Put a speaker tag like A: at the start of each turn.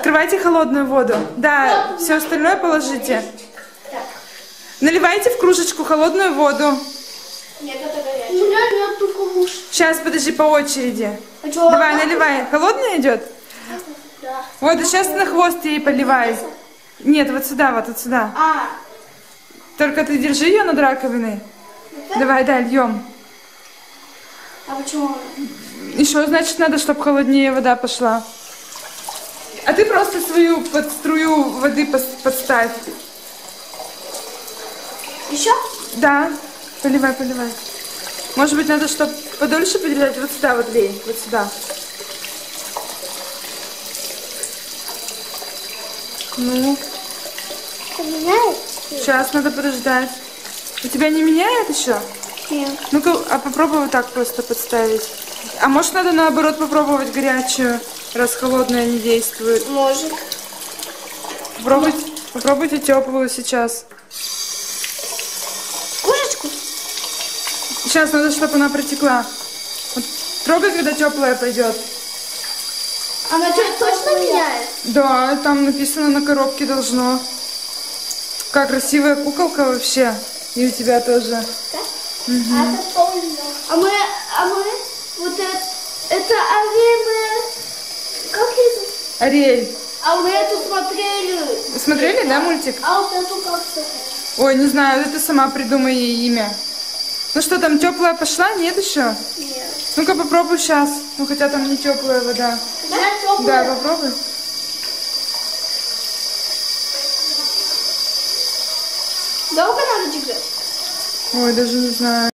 A: Открывайте холодную воду. Да, все остальное положите. Наливайте в кружечку холодную воду.
B: Нет, это
C: кумуш.
A: Сейчас, подожди, по очереди. Давай, наливай. Холодная идет?
C: Да.
A: Вот, сейчас на хвост ей поливай. Нет, вот сюда, вот, вот сюда.
B: А,
A: Только ты держи ее над раковиной. Давай, да, льем.
B: а почему?
A: Еще, значит, надо, чтобы холоднее вода пошла. А ты просто свою под струю воды подставь.
B: Еще?
A: Да, поливай, поливай. Может быть, надо, чтобы подольше подержать. Вот сюда вот лей, вот сюда. Ну,
C: Поменяет?
A: сейчас надо подождать. У тебя не меняет еще?
C: Нет.
A: Ну-ка, а попробуй вот так просто подставить. А может, надо наоборот попробовать горячую, раз холодная не действует.
B: Может.
A: Попробуйте, попробуйте теплую сейчас.
B: Кружечку?
A: Сейчас надо, чтобы она протекла. Вот трогай, когда теплая пойдет.
B: Она что, точно меняет?
A: Да, там написано на коробке должно. Как красивая куколка вообще. И у тебя тоже.
C: А это.
B: А мы, а мы, вот это, это это?
A: Ариэль.
B: А мы это смотрели.
A: Смотрели, да, мультик?
B: А вот эту как?
A: Ой, не знаю, это сама придумай ей имя. Ну что, там теплая пошла? Нет еще?
B: Нет.
A: Ну-ка попробуй сейчас. Ну хотя там не теплая вода.
B: Да,
A: Да,
B: теплая.
A: попробуй.
B: Долго надо держать?
A: Ой, даже не знаю.